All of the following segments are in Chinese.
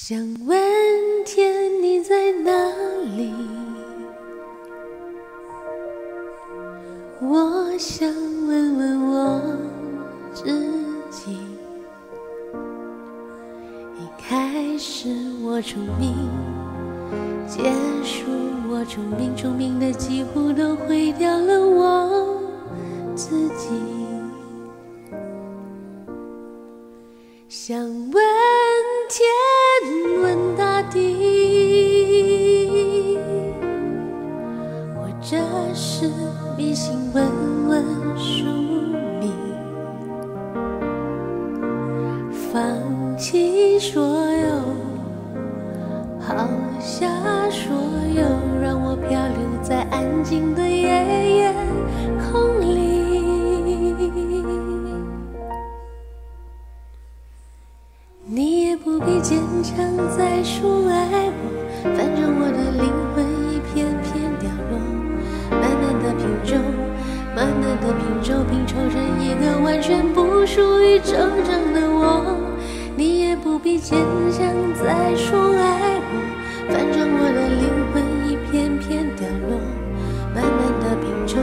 想问天你在哪里？我想问问我自己。一开始我聪明，结束我聪明，聪明的几乎都毁掉了我自己。想问天，这是迷信，问问宿命，放弃所有，抛下所有，让我漂流在安静的夜夜空里。你也不必坚强再说爱我，的拼凑，拼凑成一个完全不属于真正的我。你也不必坚强再说爱我，反正我的灵魂一片片掉落，慢慢的拼凑，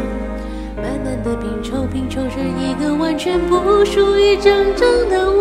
慢慢的拼凑，拼凑成一个完全不属于真正的我。